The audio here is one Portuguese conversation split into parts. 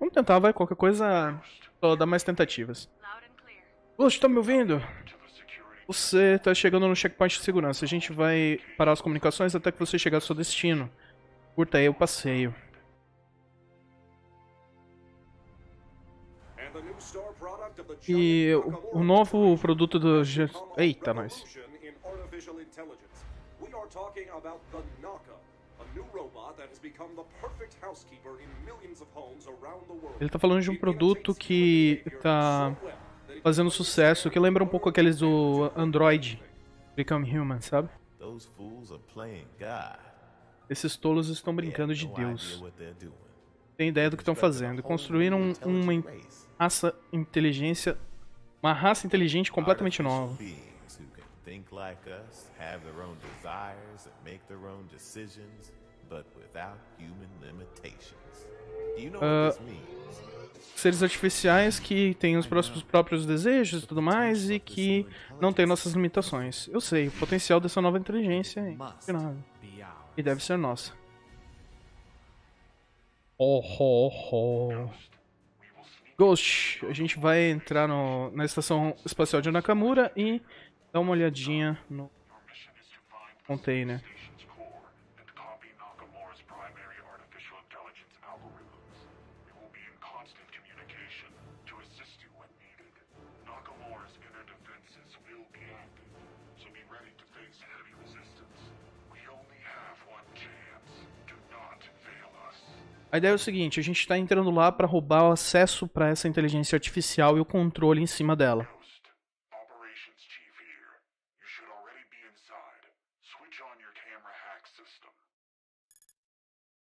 Vamos tentar, vai. Qualquer coisa, só dá mais tentativas. Ghost, tá me ouvindo? Você tá chegando no checkpoint de segurança. A gente vai parar as comunicações até que você chegar ao seu destino. Curta aí o passeio. E o, o novo produto do... Eita, nós. Ele tá falando de um produto que tá fazendo sucesso, que lembra um pouco aqueles do Android Become Human, sabe? Those fools are playing God. Esses tolos estão brincando de Deus. idea what they're doing. Tem ideia do que estão fazendo. Construíram um- uma raça inteligência, uma raça inteligente completamente nova. beings who can think like us, have their own desires, and make their own decisions, but without human limitations. Do you know what this means? Seres artificiais que têm os próprios, próprios desejos e tudo mais e que não têm nossas limitações. Eu sei, o potencial dessa nova inteligência é infindável. E deve ser nossa. Oh, oh, oh. Ghost, a gente vai entrar no- na estação espacial de Nakamura e dar uma olhadinha no container. A ideia é o seguinte, a gente está entrando lá para roubar o acesso para essa inteligência artificial e o controle em cima dela.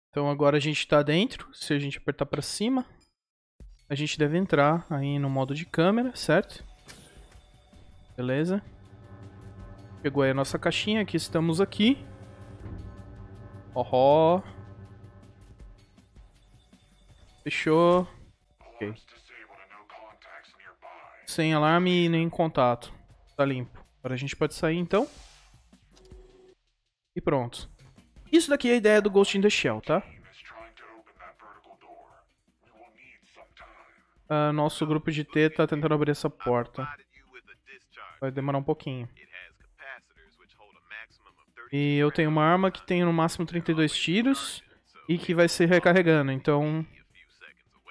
Então agora a gente está dentro, se a gente apertar para cima, a gente deve entrar aí no modo de câmera, certo? Beleza. Pegou aí a nossa caixinha, aqui estamos aqui. Ó. Fechou. Ok. Sem alarme e nem contato. Tá limpo. Agora a gente pode sair então. E pronto. Isso daqui é a ideia do Ghost in the Shell, tá? Ah, nosso grupo de T tá tentando abrir essa porta. Vai demorar um pouquinho. E eu tenho uma arma que tem no máximo 32 tiros e que vai se recarregando. Então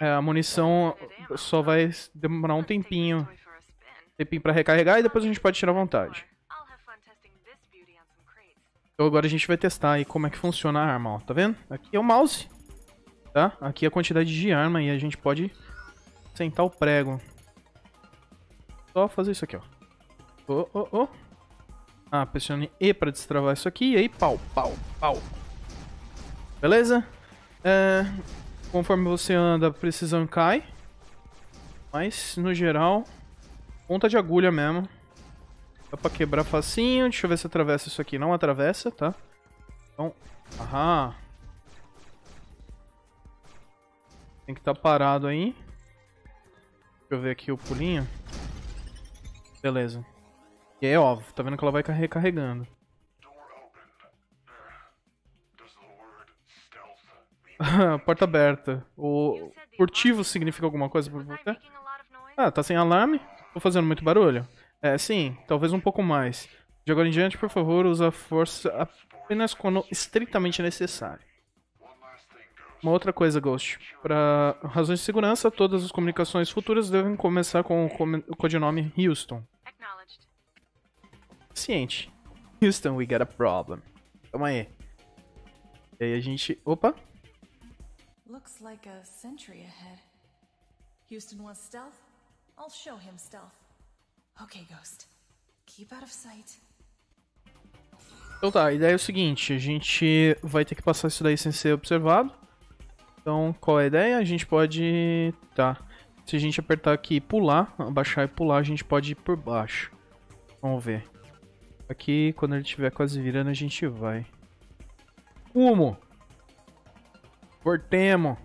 a munição só vai demorar um tempinho, tempinho para recarregar e depois a gente pode tirar à vontade. Então agora a gente vai testar aí como é que funciona a arma, ó. Tá vendo? Aqui é o mouse, tá? Aqui é a quantidade de arma e a gente pode sentar o prego. Só fazer isso aqui, ó. Ô, ô, ô. Ah, pressione E pra destravar isso aqui. E aí, pau, pau, pau. Beleza? É, conforme você anda, a precisão cai. Mas, no geral, ponta de agulha mesmo. Dá pra quebrar facinho. Deixa eu ver se atravessa isso aqui. Não atravessa, tá? Então, aham. Tem que estar tá parado aí. Deixa eu ver aqui o pulinho. Beleza. E aí, óbvio, tá vendo que ela vai recarregando. Porta aberta. O furtivo significa alguma coisa pra você? Ah, tá sem alarme? Tô fazendo muito barulho? É, sim, talvez um pouco mais. De agora em diante, por favor, use a força apenas quando estritamente necessário. Uma outra coisa, Ghost. Para razões de segurança, todas as comunicações futuras devem começar com o codinome Houston. Ciente. Houston, we got a problem. Calma aí. E aí a gente... Opa! Looks like a sentry ahead. Houston wants stealth? I'll show him stealth. Okay, Ghost. Keep out of sight. Então tá, a ideia é o seguinte, a gente vai ter que passar isso daí sem ser observado. Então, qual é a ideia? A gente pode... Tá. Se a gente apertar aqui e pular, abaixar e pular, a gente pode ir por baixo. Vamos ver. Aqui, quando ele estiver quase virando, a gente vai. Como? Cortemo.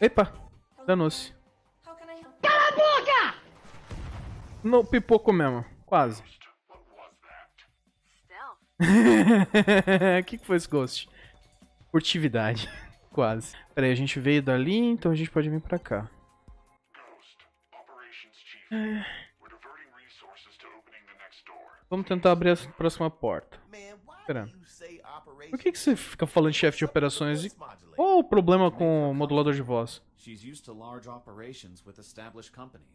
Epa! Danou-se. Can I help? No pipoco mesmo. Quase. O que, que foi esse ghost? Furtividade. Quase. Pera aí, a gente veio dali, então a gente pode vir pra cá. Vamos tentar abrir a próxima porta. Man, Por que, que você fica falando chefe de operações? E qual o problema com o modulador de voz?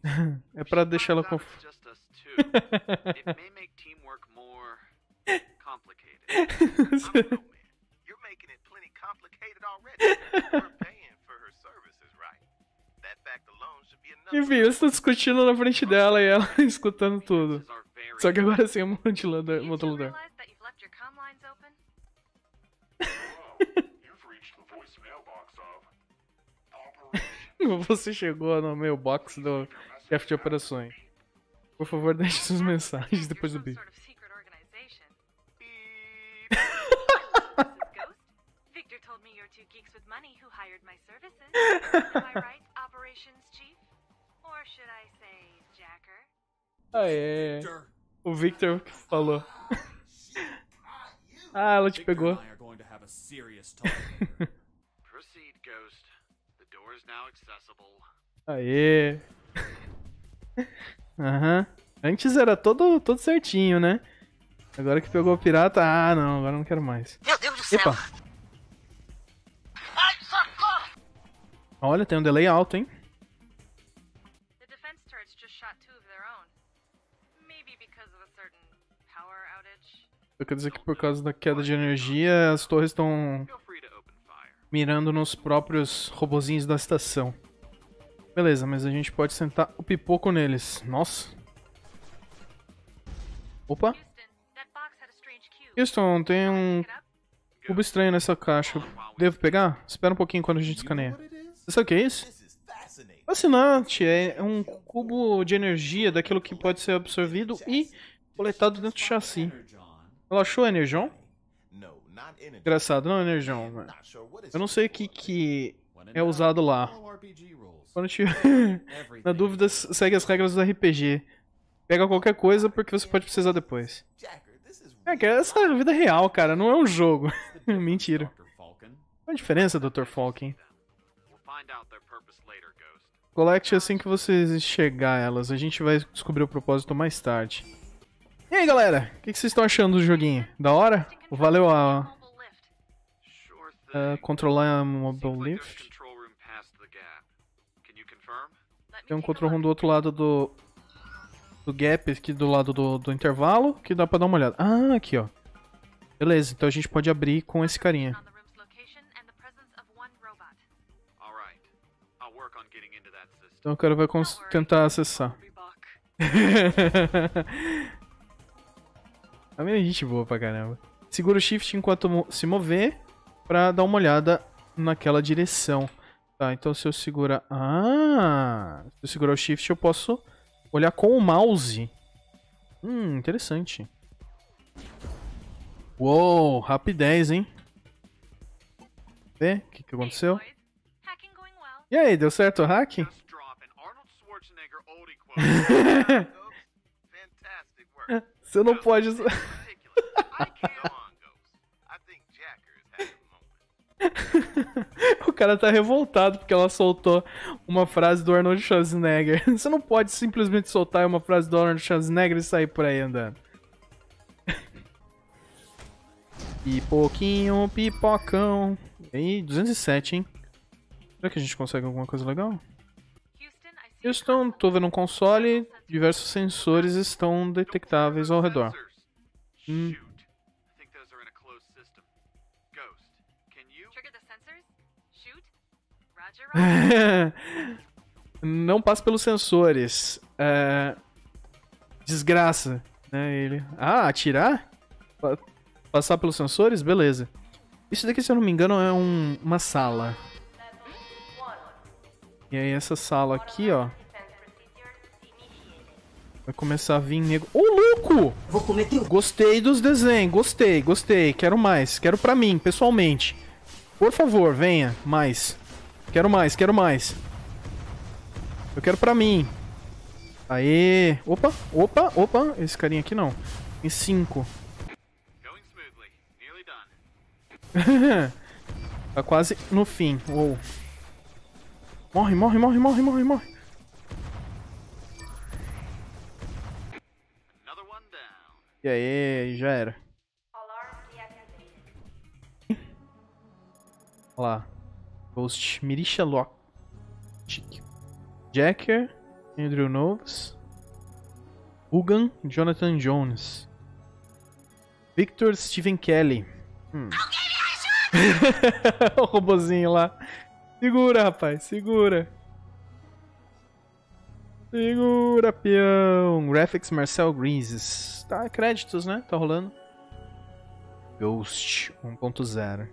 É pra deixar ela Finds out conf... it's just us two. it may make teamwork more complicated. I don't know, man. You're making it plenty complicated already. We're paying for her services, right? That fact alone should be enough. Enfim, eu estou discutindo na frente dela e ela escutando tudo. Só que agora sem o modulador. You two modulador. Você chegou no mailbox do chefe de operações. Por favor, deixe suas mensagens depois do You're beep. some sort of secret organization. This is Ghost. Victor told me you're two geeks with money who hired my services. Am I right, Operations Chief? Or should I say Jacker? Ah, é. Victor, O Victor falou. ah, ela te pegou. Aê. Aham. Antes era todo, todo certinho, né? Agora que pegou o pirata, ah não, agora não quero mais. Meu Deus do céu! Epa. Ai, socorro! Olha, tem um delay alto, hein? Eu quero dizer que por causa da queda de energia, as torres estão mirando nos próprios robozinhos da estação. Beleza, mas a gente pode sentar o pipoco neles. Nossa. Opa. Houston, tem um cubo estranho nessa caixa. Devo pegar? Espera um pouquinho quando a gente escaneia. Você sabe o que é isso? Fascinante, é um cubo de energia daquilo que pode ser absorvido e coletado dentro do chassi. Ela achou Energon? Engraçado, não what it's Eu não sei o que, que é usado lá. Quando Everything. na dúvida, segue as regras do RPG. Pega qualquer coisa porque você pode precisar depois. É que essa é a vida real, cara, não é um jogo. Mentira. Falcon. Qual a diferença, Dr. Ghost. Collect assim que você chegar a elas. A gente vai descobrir o propósito mais tarde. E aí, galera? O que, vocês estão achando do joguinho? Da hora? Valeu a, thing. controlar a mobile lift? Tem um control room do outro lado do. Do gap, aqui do lado do, do intervalo, que dá pra dar uma olhada. Ah, aqui, ó. Beleza, então a gente pode abrir com esse carinha. Então o cara vai tentar acessar. A minha é gente boa pra caramba. Segura o shift enquanto se mover pra dar uma olhada naquela direção. Tá, então se eu segurar... Ah! Se eu segurar o shift eu posso olhar com o mouse. Hum, interessante. Uou, rapidez, hein? Vê, o que, que aconteceu? E aí, deu certo o hack? Você não pode... O cara tá revoltado porque ela soltou uma frase do Arnold Schwarzenegger. Você não pode simplesmente soltar uma frase do Arnold Schwarzenegger e sair por aí andando. Pipoquinho, pipocão. E aí, 207, hein? Será que a gente consegue alguma coisa legal? Houston, tô vendo um console, diversos sensores estão detectáveis ao redor. Roger, roger. Não passe pelos sensores. É... Desgraça, né? Ele. Ah, atirar? Pa- Passar pelos sensores? Beleza. Isso daqui, se eu não me engano, é um- uma sala. E aí, essa sala aqui, ó. Vai começar a vir nego. Ô, louco! Vou cometer Gostei dos desenhos, gostei, gostei. Quero mais, quero pra mim, pessoalmente. Por favor, venha, mais. Quero mais, quero mais. Eu quero pra mim. Aê! Opa, opa, opa. Esse carinha aqui não. Tem cinco. Tá quase no fim. Uou. Morre, morre, morre, morre, morre, morre. E aí, já era. Olha lá. Ghost Mirisha Lock. Jacker. Andrew Noves. Hugan Jonathan Jones. Victor Stephen Kelly. Hum. o robozinho lá. Segura, rapaz, segura. Segura, peão. Graphics Marcel Greases. Tá, créditos, né? Tá rolando. Ghost 1.0.